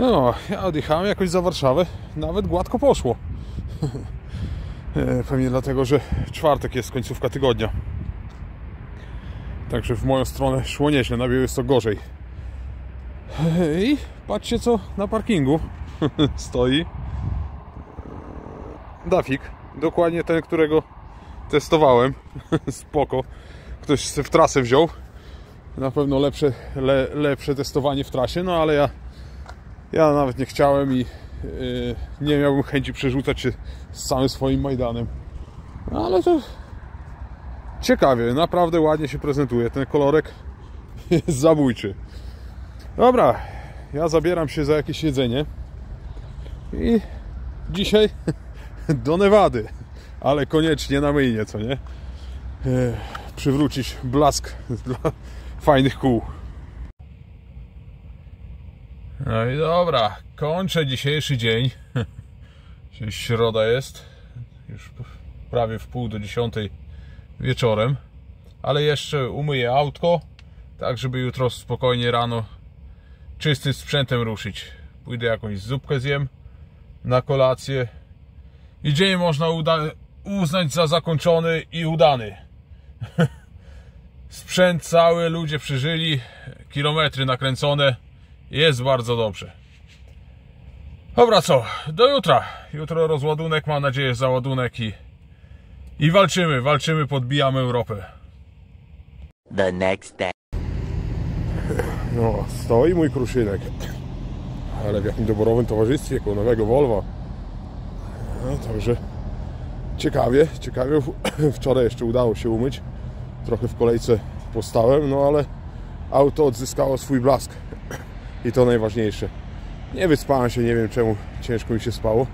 No, ja odjechałem jakoś za Warszawę, nawet gładko poszło. E, Pewnie dlatego, że czwartek jest końcówka tygodnia. Także w moją stronę szło nieźle, na jest to gorzej. E, I patrzcie co na parkingu stoi. Dafik, dokładnie ten, którego testowałem. Spoko. Ktoś w trasę wziął. Na pewno lepsze, le, lepsze testowanie w trasie, no ale ja ja nawet nie chciałem i yy, nie miałbym chęci przerzucać się z całym swoim Majdanem. No, ale to ciekawie, naprawdę ładnie się prezentuje. Ten kolorek jest zabójczy. Dobra, ja zabieram się za jakieś jedzenie i dzisiaj do Nevady, ale koniecznie na myjnie, co nie? Yy, przywrócić blask dla fajnych kół. No i dobra, kończę dzisiejszy dzień. Dzisiaj Środa jest, już prawie w pół do dziesiątej wieczorem, ale jeszcze umyję autko, tak żeby jutro spokojnie rano czystym sprzętem ruszyć. Pójdę jakąś zupkę zjem na kolację i dzień można uznać za zakończony i udany. Sprzęt cały, ludzie przeżyli, kilometry nakręcone jest bardzo dobrze. Dobra co, do jutra. Jutro rozładunek, mam nadzieję załadunek i, i walczymy, walczymy, podbijamy Europę. The next day. No, stoi mój kruszynek. Ale w jakim doborowym towarzystwie, koło nowego Volvo. No, także ciekawie, ciekawie. Wczoraj jeszcze udało się umyć. Trochę w kolejce postałem, no ale auto odzyskało swój blask i to najważniejsze. Nie wyspałem się, nie wiem czemu ciężko mi się spało.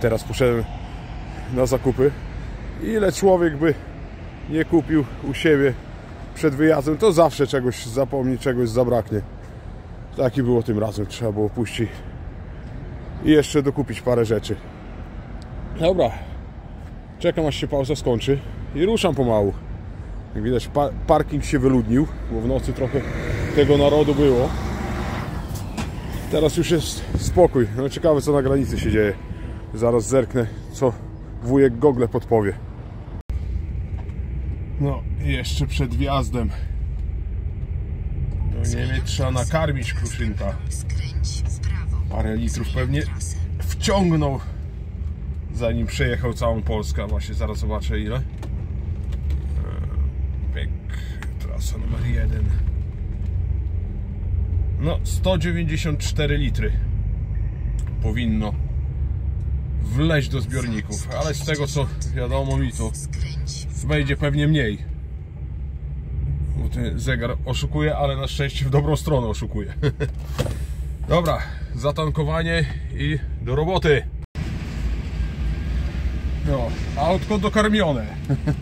Teraz poszedłem na zakupy. Ile człowiek by nie kupił u siebie przed wyjazdem, to zawsze czegoś zapomni, czegoś zabraknie. Taki było tym razem, trzeba było puścić i jeszcze dokupić parę rzeczy. Dobra, czekam aż się pauza skończy i ruszam pomału. Jak widać parking się wyludnił, bo w nocy trochę tego narodu było. Teraz już jest spokój. No ciekawe co na granicy się dzieje. Zaraz zerknę, co wujek Gogle podpowie. No, jeszcze przed wjazdem do Niemiec trzeba nakarmić kruszynka. Parę litrów pewnie wciągnął zanim przejechał całą Polskę. Właśnie zaraz zobaczę ile. Pyk, trasa numer jeden. No, 194 litry powinno wleźć do zbiorników, ale z tego co wiadomo mi to wejdzie pewnie mniej. Bo ten zegar oszukuje, ale na szczęście w dobrą stronę oszukuje. Dobra, zatankowanie i do roboty. No, autko dokarmione.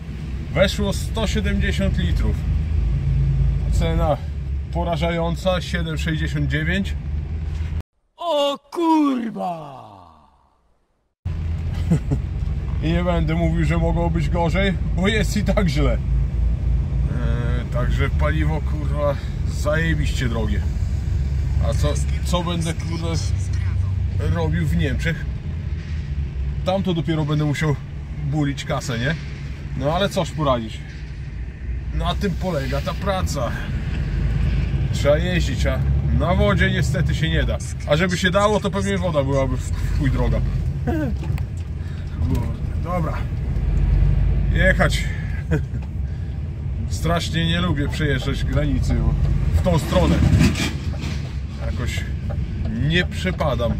Weszło 170 litrów. Cena porażająca 7,69 O kurwa! i nie będę mówił, że mogło być gorzej, bo jest i tak źle. Eee, także paliwo kurwa zajebiście drogie. A co, co będę kurwa robił w Niemczech? Tam to dopiero będę musiał bulić kasę, nie? No ale coś poradzić. Na tym polega ta praca. Trzeba jeździć, a na wodzie niestety się nie da. A żeby się dało, to pewnie woda byłaby w chuj droga. Dobra. Jechać. Strasznie nie lubię przejeżdżać granicy w tą stronę. Jakoś nie przepadam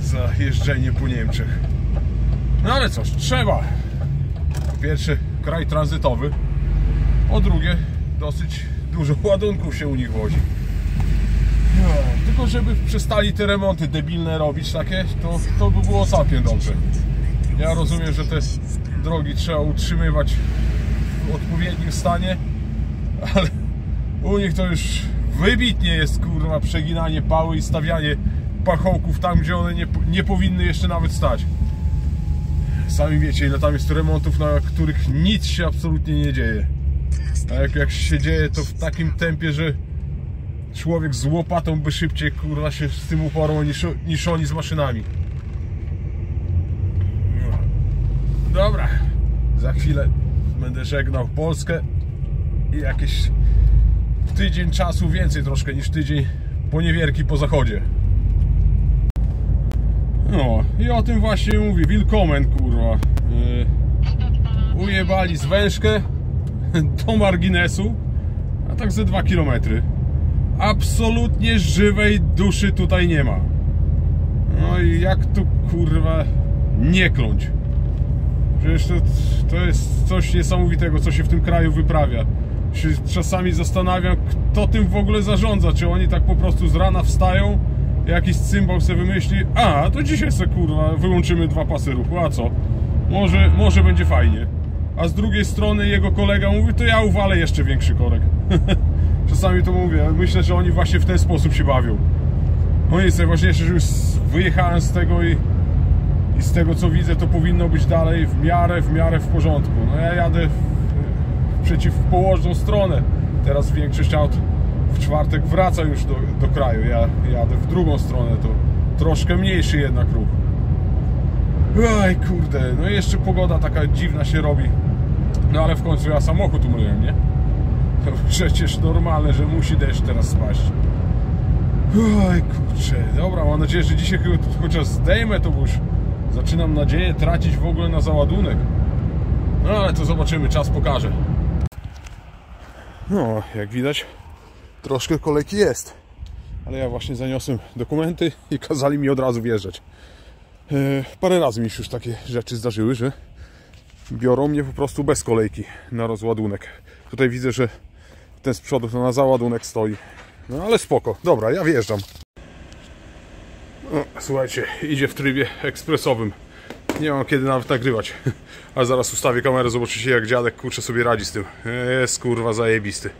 za jeżdżenie po Niemczech. No ale cóż, trzeba. Po pierwsze, kraj tranzytowy. Po drugie, dosyć dużo ładunków się u nich wozi. Tylko żeby przestali te remonty debilne robić takie, to, to by było całkiem dobrze. Ja rozumiem, że te drogi trzeba utrzymywać w odpowiednim stanie, ale u nich to już wybitnie jest kurwa przeginanie pały i stawianie pachołków tam, gdzie one nie, nie powinny jeszcze nawet stać. Sami wiecie, ile tam jest remontów, na których nic się absolutnie nie dzieje. A jak, jak się dzieje, to w takim tempie, że człowiek z łopatą by szybciej kurwa się z tym uporał niż, niż oni z maszynami. Dobra, za chwilę będę żegnał Polskę i jakieś tydzień czasu więcej troszkę niż tydzień poniewierki po zachodzie. No i o tym właśnie mówi Willkommen kurwa. Yy, ujebali zwężkę do marginesu, a tak ze 2 km. Absolutnie żywej duszy tutaj nie ma. No i jak tu kurwa nie kląć? Przecież to, to jest coś niesamowitego, co się w tym kraju wyprawia. Się czasami zastanawiam, kto tym w ogóle zarządza. Czy oni tak po prostu z rana wstają, jakiś cymbał sobie wymyśli, a to dzisiaj se kurwa wyłączymy dwa pasy ruchu, a co? Może, może będzie fajnie. A z drugiej strony jego kolega mówi, to ja uwalę jeszcze większy korek. Czasami to mówię, myślę, że oni właśnie w ten sposób się bawią. No nic, najważniejsze, że już wyjechałem z tego i, i z tego co widzę, to powinno być dalej w miarę, w miarę w porządku. No ja jadę w, w przeciwpołożną stronę. Teraz większość aut w czwartek wraca już do, do kraju. Ja jadę w drugą stronę, to troszkę mniejszy jednak ruch. Oj kurde, no jeszcze pogoda taka dziwna się robi. No ale w końcu ja samochód umyłem, nie? To przecież normalne, że musi deszcz teraz spaść. Oj kurczę, dobra, mam nadzieję, że dzisiaj chociaż zdejmę to, bo już zaczynam nadzieję tracić w ogóle na załadunek. No ale to zobaczymy, czas pokaże. No, jak widać, troszkę kolejki jest. Ale ja właśnie zaniosłem dokumenty i kazali mi od razu wjeżdżać. E, parę razy mi się już takie rzeczy zdarzyły, że biorą mnie po prostu bez kolejki na rozładunek. Tutaj widzę, że ten z przodu to na załadunek stoi. No ale spoko. Dobra, ja wjeżdżam. No, słuchajcie, idzie w trybie ekspresowym. Nie mam kiedy nawet nagrywać. A zaraz ustawię kamerę, zobaczycie jak dziadek kurczę sobie radzi z tym. Jest kurwa zajebisty.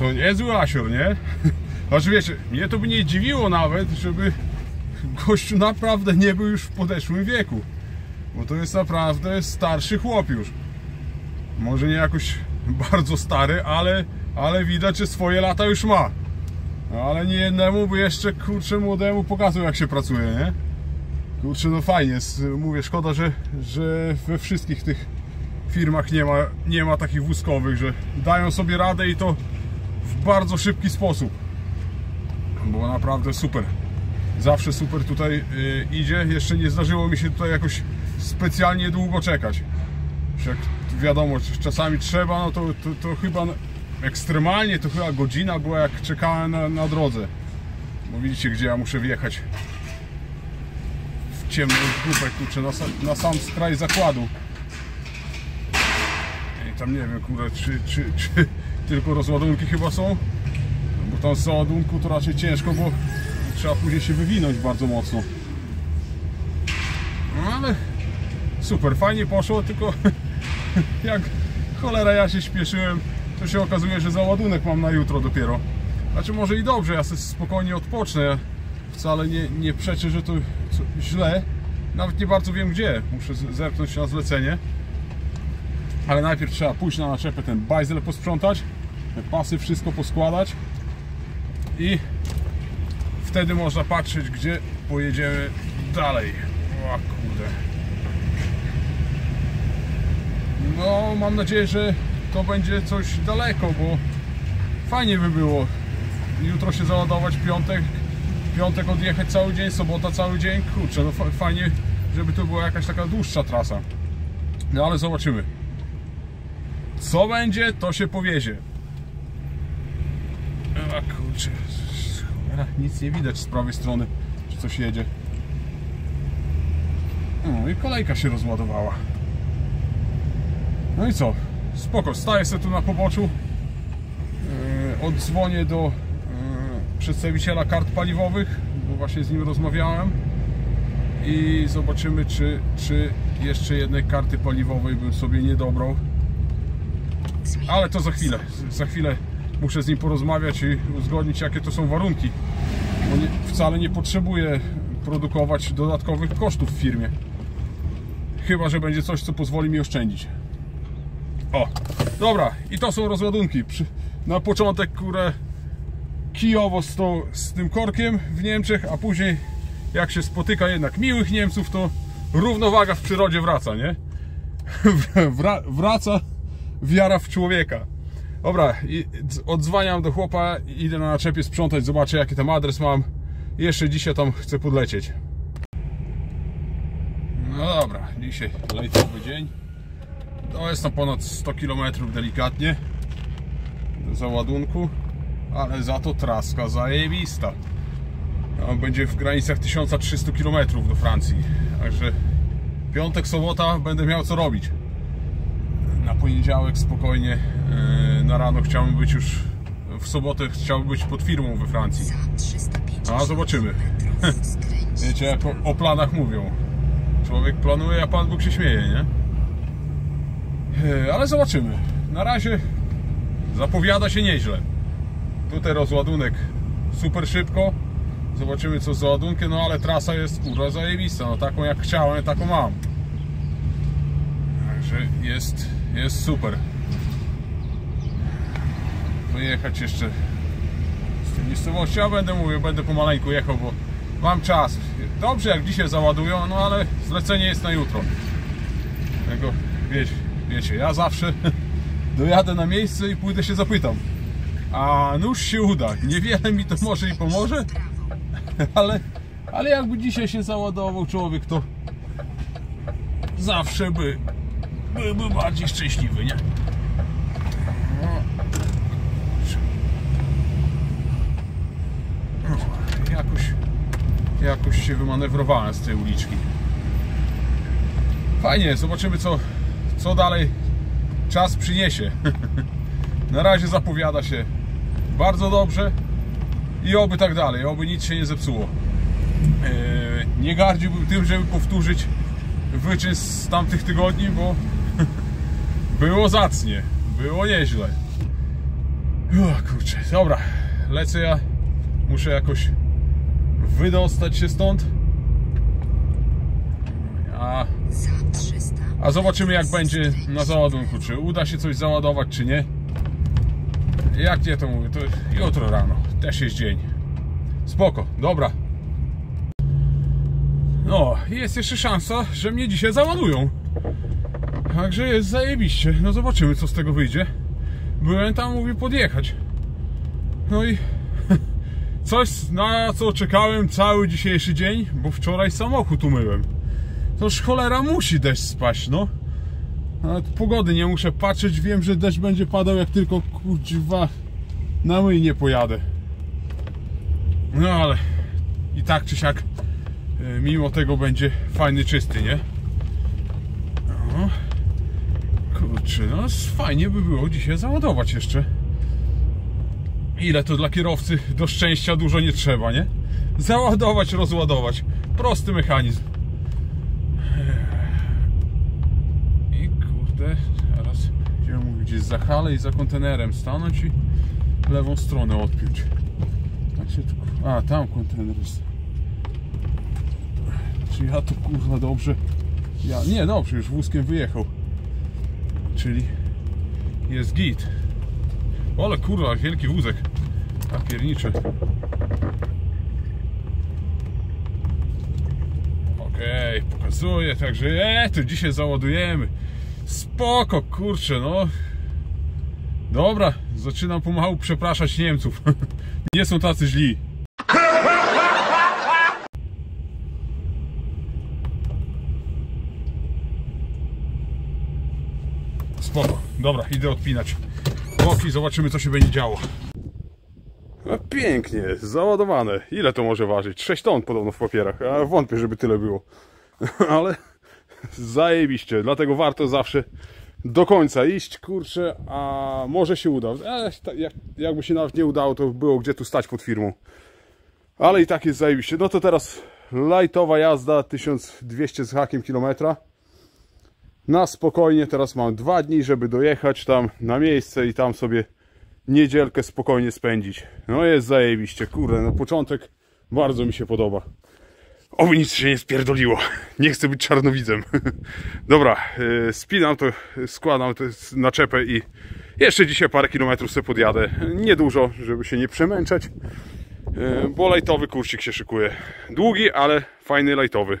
To niezły asior, nie? Znaczy wiecie, mnie to by nie dziwiło nawet, żeby gościu naprawdę nie był już w podeszłym wieku. Bo to jest naprawdę starszy chłop już. Może nie jakoś bardzo stary, ale, ale widać, że swoje lata już ma. No, ale nie jednemu by jeszcze, kurczę, młodemu pokazał jak się pracuje, nie? Kurczę, no fajnie. Mówię, szkoda, że, że we wszystkich tych firmach nie ma, nie ma takich wózkowych, że dają sobie radę i to w bardzo szybki sposób. Było naprawdę super. Zawsze super tutaj y, idzie. Jeszcze nie zdarzyło mi się tutaj jakoś specjalnie długo czekać. Jak wiadomo, czasami trzeba, no to, to, to chyba ekstremalnie to chyba godzina była jak czekałem na, na drodze. Bo widzicie gdzie ja muszę wjechać. W ciemną grupę, kurczę, na, na sam skraj zakładu. I tam nie wiem, kurde, czy, czy, czy tylko rozładunki chyba są? Bo tam z załadunku to raczej ciężko, bo trzeba później się wywinąć bardzo mocno. No ale super, fajnie poszło, tylko jak cholera ja się śpieszyłem, to się okazuje, że załadunek mam na jutro dopiero. Znaczy może i dobrze, ja sobie spokojnie odpocznę. Wcale nie, nie przeczę, że to źle. Nawet nie bardzo wiem gdzie. Muszę zerknąć na zlecenie. Ale najpierw trzeba pójść na naczepę, ten bajzel posprzątać, pasy, wszystko poskładać i wtedy można patrzeć, gdzie pojedziemy dalej. O kurde. No, mam nadzieję, że to będzie coś daleko, bo fajnie by było jutro się załadować, piątek, piątek odjechać cały dzień, sobota cały dzień. Kurczę, no fa- fajnie, żeby to była jakaś taka dłuższa trasa. No ale zobaczymy. Co będzie, to się powiezie. Kurczę, nic nie widać z prawej strony, czy coś jedzie. No i kolejka się rozładowała. No i co? Spoko, staję sobie tu na poboczu. Yy, Oddzwonię do yy, przedstawiciela kart paliwowych, bo właśnie z nim rozmawiałem. I zobaczymy, czy, czy jeszcze jednej karty paliwowej bym sobie nie dobrał. Ale to za chwilę. Za chwilę muszę z nim porozmawiać i uzgodnić jakie to są warunki. Bo nie, wcale nie potrzebuję produkować dodatkowych kosztów w firmie. Chyba, że będzie coś, co pozwoli mi oszczędzić. O, dobra, i to są rozładunki. Na początek, które kijowo z, to, z tym korkiem w Niemczech, a później jak się spotyka jednak miłych Niemców, to równowaga w przyrodzie wraca, nie? Wra, wraca wiara w człowieka. Dobra, odzwaniam do chłopa, idę na naczepie sprzątać, zobaczę jaki tam adres mam. Jeszcze dzisiaj tam chcę podlecieć. No dobra, dzisiaj lejtowy dzień. To jest tam ponad 100 km delikatnie do załadunku, ale za to traska zajebista. On będzie w granicach 1300 km do Francji. Także piątek, sobota będę miał co robić. Na poniedziałek spokojnie yy, na rano chciałbym być już w sobotę chciałbym być pod firmą we Francji. A zobaczymy. Wiecie, jak o, o planach mówią. Człowiek planuje, a Pan Bóg się śmieje, nie? Yy, Ale zobaczymy. Na razie zapowiada się nieźle. Tutaj rozładunek super szybko. Zobaczymy co z załadunkiem, no ale trasa jest kurwa zajebista. No taką jak chciałem, taką mam. Także jest, jest super. Wyjechać jeszcze z tej miejscowości, a będę mówił, będę pomaleńku jechał, bo mam czas. Dobrze jak dzisiaj załadują, no ale zlecenie jest na jutro. Tego wiecie, wiecie ja zawsze dojadę na miejsce i pójdę się zapytam. A nuż się uda. Niewiele mi to może i pomoże, ale, ale jakby dzisiaj się załadował człowiek, to zawsze by byłby bardziej szczęśliwy, nie? No. Jakoś, jakoś się wymanewrowałem z tej uliczki. Fajnie, zobaczymy co, co dalej czas przyniesie. Na razie zapowiada się bardzo dobrze i oby tak dalej, oby nic się nie zepsuło. Eee, Nie gardziłbym tym, żeby powtórzyć wyczyn z tamtych tygodni, bo było zacnie, było nieźle. O, kurczę, dobra, lecę ja, muszę jakoś wydostać się stąd. A, a zobaczymy jak będzie na załadunku, czy uda się coś załadować, czy nie. Jak nie to mówię, to jutro rano, też jest dzień. Spoko, dobra. No, jest jeszcze szansa, że mnie dzisiaj załadują. Także jest zajebiście. No zobaczymy, co z tego wyjdzie. Byłem tam, mówię, podjechać. No i coś, na co czekałem cały dzisiejszy dzień, bo wczoraj samochód umyłem. Toż cholera musi deszcz spaść, no. Nawet pogody nie muszę patrzeć, wiem, że deszcz będzie padał, jak tylko kurwa na myj nie pojadę. No ale i tak czy siak e, mimo tego będzie fajny, czysty, nie? No. No fajnie by było dzisiaj załadować jeszcze. Ile to dla kierowcy do szczęścia dużo nie trzeba, nie? Załadować, rozładować. Prosty mechanizm. I kurde, teraz będziemy mówić gdzieś za halę i za kontenerem stanąć i lewą stronę odpiąć. Się. A, tam kontener jest. Czy ja to kurwa dobrze... Ja... Nie, dobrze, już wózkiem wyjechał. Czyli jest git. Ale kurwa, wielki wózek. A pierniczy. Okej, pokazuję, także e, to dzisiaj załadujemy. Spoko, kurczę, no. Dobra, zaczynam pomału przepraszać Niemców. Nie są tacy źli. Spoko, dobra, idę odpinać boki, zobaczymy co się będzie działo. No pięknie, załadowane. Ile to może ważyć? 6 ton podobno w papierach, wątpię, żeby tyle było. Ale zajebiście, dlatego warto zawsze do końca iść, kurczę, a może się uda. E, jak, jakby się nawet nie udało, to było gdzie tu stać pod firmą. Ale i tak jest zajebiście. No to teraz lightowa jazda, 1200 z hakiem kilometra. Na spokojnie. Teraz mam dwa dni, żeby dojechać tam na miejsce i tam sobie niedzielkę spokojnie spędzić. No jest zajebiście, kurde, na początek bardzo mi się podoba. Oby nic się nie spierdoliło. Nie chcę być czarnowidzem. Dobra, yy, spinam to, składam to naczepę i jeszcze dzisiaj parę kilometrów sobie podjadę. Niedużo, żeby się nie przemęczać. Yy, bo lajtowy kurcik się szykuje. Długi, ale fajny lajtowy.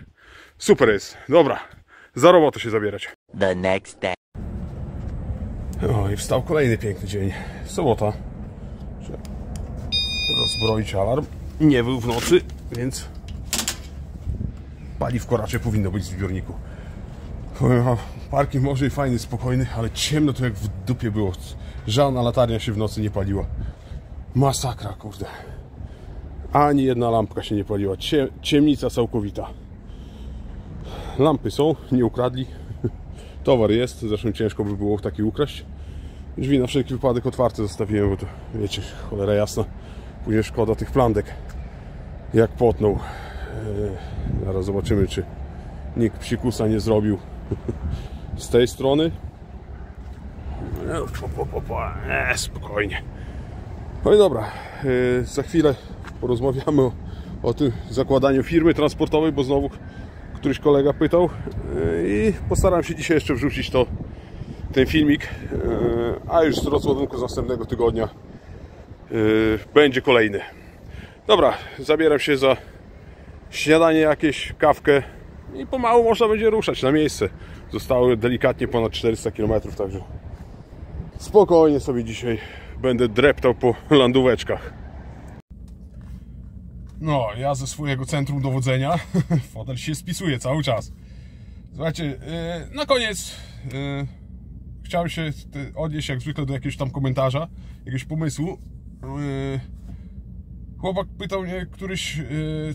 Super jest. Dobra, za robotę się zabierać. The next day. No i wstał kolejny piękny dzień. Sobota. Rozbroić alarm. Nie był w nocy, więc paliwko raczej powinno być w zbiorniku. Parking może i fajny, spokojny, ale ciemno to jak w dupie było. Żadna latarnia się w nocy nie paliła. Masakra, kurde. Ani jedna lampka się nie paliła. Cie, ciemnica całkowita. Lampy są, nie ukradli. Towar jest, zresztą ciężko by było taki ukraść. Drzwi na wszelki wypadek otwarte zostawiłem, bo to wiecie, cholera jasna. Później szkoda tych plandek. Jak potnął. Eee, zaraz zobaczymy, czy nikt psikusa nie zrobił z tej strony. Eee, spokojnie. No i dobra, eee, za chwilę porozmawiamy o, o tym zakładaniu firmy transportowej, bo znowu któryś kolega pytał i postaram się dzisiaj jeszcze wrzucić to ten filmik a już z rozładunku z następnego tygodnia będzie kolejny. Dobra, zabieram się za śniadanie jakieś, kawkę i pomału można będzie ruszać na miejsce. Zostały delikatnie ponad 400 km także spokojnie sobie dzisiaj będę dreptał po landóweczkach no, ja ze swojego centrum dowodzenia fotel się spisuje cały czas. Słuchajcie, yy, na koniec yy, chciałem się odnieść jak zwykle do jakiegoś tam komentarza, jakiegoś pomysłu. Yy, chłopak pytał mnie któryś,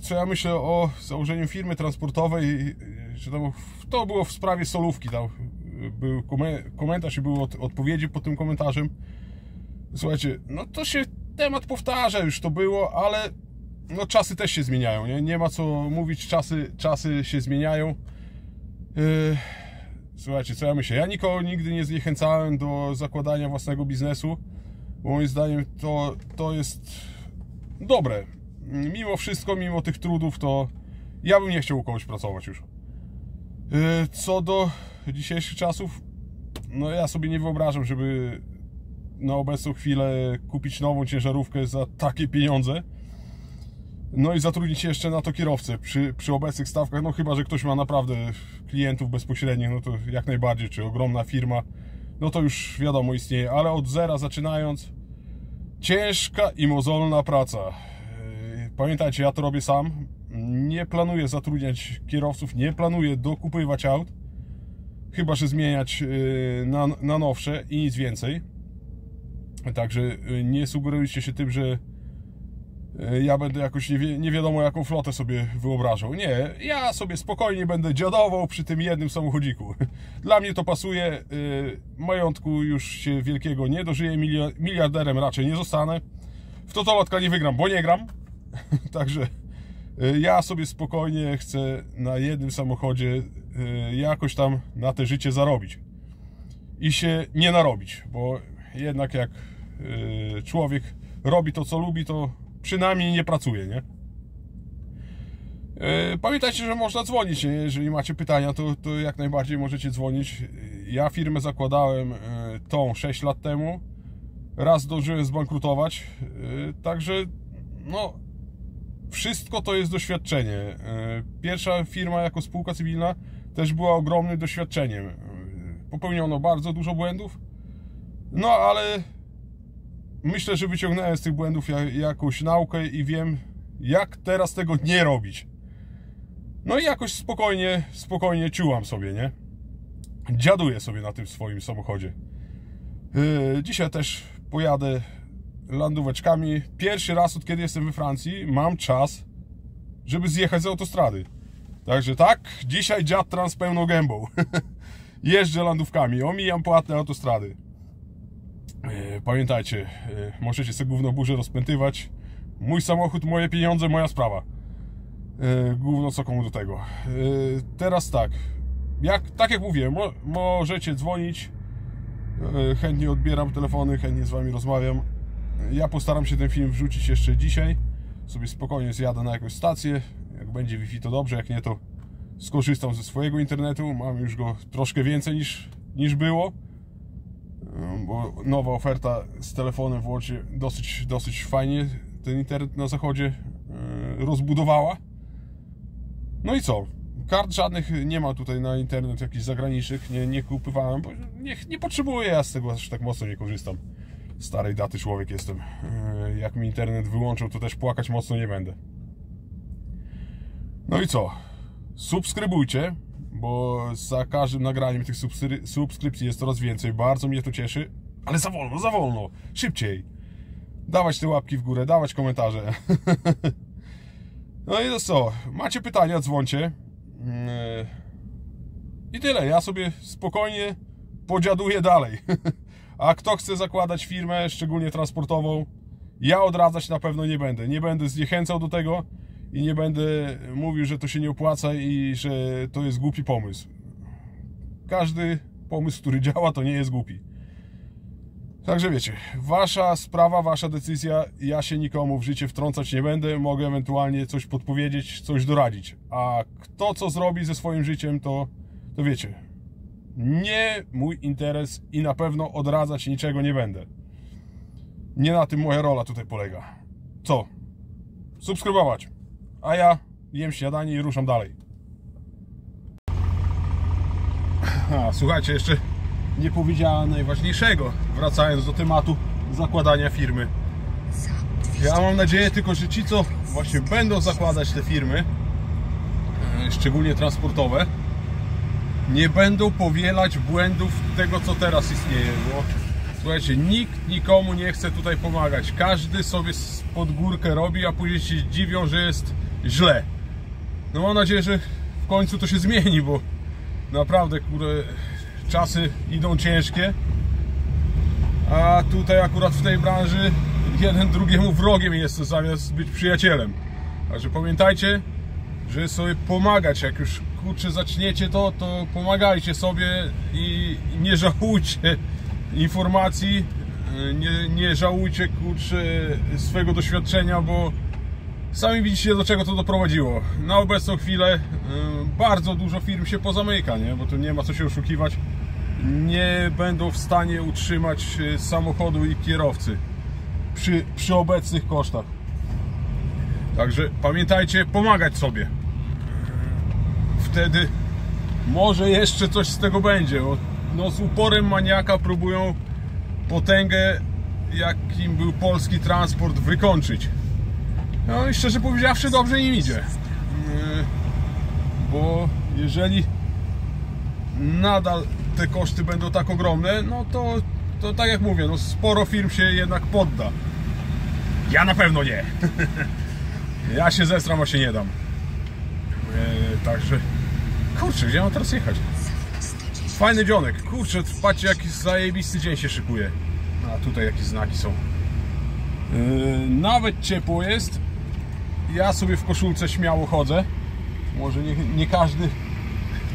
co ja myślę o założeniu firmy transportowej, że to, to było w sprawie solówki. Tam był komentarz i były odpowiedzi pod tym komentarzem. Słuchajcie, no to się temat powtarza, już to było, ale no czasy też się zmieniają, nie? Nie ma co mówić, czasy, czasy się zmieniają. Yy, słuchajcie, co ja myślę? Ja nikogo nigdy nie zniechęcałem do zakładania własnego biznesu, moim zdaniem to, to jest dobre. Mimo wszystko, mimo tych trudów, to ja bym nie chciał u kogoś pracować już. Yy, co do dzisiejszych czasów, no ja sobie nie wyobrażam, żeby na obecną chwilę kupić nową ciężarówkę za takie pieniądze no i zatrudnić jeszcze na to kierowcę przy, przy obecnych stawkach, no chyba, że ktoś ma naprawdę klientów bezpośrednich, no to jak najbardziej, czy ogromna firma, no to już wiadomo istnieje, ale od zera zaczynając, ciężka i mozolna praca. Yy, pamiętajcie, ja to robię sam, nie planuję zatrudniać kierowców, nie planuję dokupywać aut, chyba, że zmieniać yy, na, na nowsze i nic więcej. Także yy, nie sugerujcie się tym, że ja będę jakoś nie, wi nie wiadomo jaką flotę sobie wyobrażał. Nie, ja sobie spokojnie będę dziadował przy tym jednym samochodziku. Dla mnie to pasuje. E, majątku już się wielkiego nie dożyję, miliarderem raczej nie zostanę. W Totolotka nie wygram, bo nie gram. Także e, ja sobie spokojnie chcę na jednym samochodzie jakoś tam na te życie zarobić. I się nie narobić, bo jednak jak człowiek robi to, co lubi, to przynajmniej nie pracuje, nie? E, pamiętajcie, że można dzwonić, jeżeli macie pytania, to, to jak najbardziej możecie dzwonić. Ja firmę zakładałem e, tą 6 lat temu. Raz zdążyłem zbankrutować, e, także no wszystko to jest doświadczenie. Pierwsza firma jako spółka cywilna też była ogromnym doświadczeniem. Popełniono bardzo dużo błędów, no ale myślę, że wyciągnąłem z tych błędów jakąś naukę i wiem, jak teraz tego nie robić. No i jakoś spokojnie, spokojnie czułam sobie, nie? Dziaduję sobie na tym swoim samochodzie. Yy, dzisiaj też pojadę landóweczkami. Pierwszy raz od kiedy jestem we Francji mam czas, żeby zjechać z autostrady. Także tak, dzisiaj dziad trans pełną gębą. Jeżdżę landówkami, omijam płatne autostrady. E, pamiętajcie, e, możecie sobie gówno burzę rozpętywać. Mój samochód, moje pieniądze, moja sprawa. E, gówno co komu do tego. Teraz tak. jak, tak jak mówiłem, mo, możecie dzwonić. Chętnie odbieram telefony, chętnie z Wami rozmawiam. Ja postaram się ten film wrzucić jeszcze dzisiaj. Sobie spokojnie zjadę na jakąś stację. Jak będzie Wi-Fi to dobrze, jak nie to skorzystam ze swojego internetu. Mam już go troszkę więcej niż, niż było. Bo nowa oferta z telefonem w dosyć, dosyć fajnie ten internet na zachodzie e, rozbudowała. No i co? Kart żadnych nie ma tutaj na internet jakichś zagranicznych, nie, nie kupywałem, bo nie, nie potrzebuję, ja z tego aż tak mocno nie korzystam. Starej daty człowiek jestem. E, Jak mi internet wyłączył, to też płakać mocno nie będę. No i co? Subskrybujcie, bo za każdym nagraniem tych subskry- subskrypcji jest coraz więcej. Bardzo mnie to cieszy, ale za wolno, za wolno, szybciej. Dawać te łapki w górę, dawać komentarze. No i to co? Macie pytania, dzwoncie. Mm, e, I tyle. Ja sobie spokojnie podziaduję dalej. A kto chce zakładać firmę, szczególnie transportową, ja odradzać na pewno nie będę. Nie będę zniechęcał do tego i nie będę mówił, że to się nie opłaca i że to jest głupi pomysł. Każdy pomysł, który działa, to nie jest głupi. Także wiecie, wasza sprawa, wasza decyzja, ja się nikomu w życie wtrącać nie będę, mogę ewentualnie coś podpowiedzieć, coś doradzić. A kto co zrobi ze swoim życiem, to, to wiecie, nie mój interes i na pewno odradzać niczego nie będę. Nie na tym moja rola tutaj polega. Co? Subskrybować. A ja jem śniadanie i ruszam dalej. Słuchajcie, jeszcze nie powiedziałem najważniejszego, wracając do tematu zakładania firmy. Ja mam nadzieję tylko, że ci, co właśnie będą zakładać te firmy, e, szczególnie transportowe, nie będą powielać błędów tego, co teraz istnieje, bo słuchajcie, nikt nikomu nie chce tutaj pomagać. Każdy sobie pod górkę robi, a później się dziwią, że jest źle. No mam nadzieję, że w końcu to się zmieni, bo naprawdę, kurde, czasy idą ciężkie. A tutaj akurat w tej branży jeden drugiemu wrogiem jest zamiast być przyjacielem. Także pamiętajcie, że sobie pomagać. Jak już kurczę zaczniecie to, to pomagajcie sobie i nie żałujcie informacji, nie, nie żałujcie kurczę swego doświadczenia, bo sami widzicie do czego to doprowadziło. Na obecną chwilę y, bardzo dużo firm się pozamyka, nie? bo tu nie ma co się oszukiwać. Nie będą w stanie utrzymać y, samochodu i kierowcy przy, przy obecnych kosztach. Także pamiętajcie, pomagać sobie. Wtedy może jeszcze coś z tego będzie. No, z uporem maniaka próbują potęgę, jakim był polski transport, wykończyć. No i szczerze powiedziawszy, dobrze im idzie. Yy, Bo jeżeli nadal te koszty będą tak ogromne, no to, to tak jak mówię, no sporo firm się jednak podda. Ja na pewno nie. Ja się zestram, a się nie dam. Eee, także. Kurczę, gdzie mam teraz jechać? Fajny dzionek. Kurczę, patrzcie jaki zajebisty dzień się szykuje. A tutaj jakieś znaki są. Eee, nawet ciepło jest. Ja sobie w koszulce śmiało chodzę. Może nie, nie każdy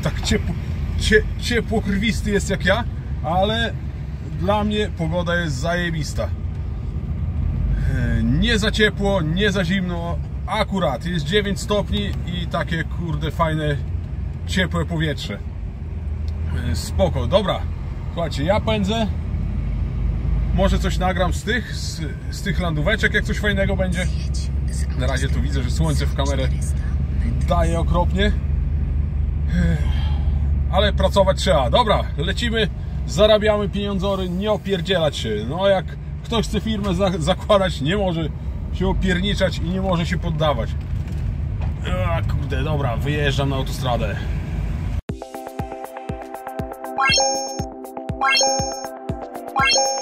tak ciepło, cie, ciepłokrwisty jest jak ja, ale dla mnie pogoda jest zajebista. Eee, Nie za ciepło, nie za zimno, akurat. Jest 9 stopni i takie kurde fajne ciepłe powietrze. Yy, spoko, dobra. Słuchajcie, ja pędzę. Może coś nagram z tych z, z tych landóweczek, jak coś fajnego będzie na razie tu widzę, że słońce w kamerę daje okropnie ale pracować trzeba, dobra, lecimy zarabiamy pieniądzory, nie opierdzielać się no jak ktoś chce firmę za zakładać, nie może się opierniczać i nie może się poddawać. A kurde, dobra, wyjeżdżam na autostradę. You.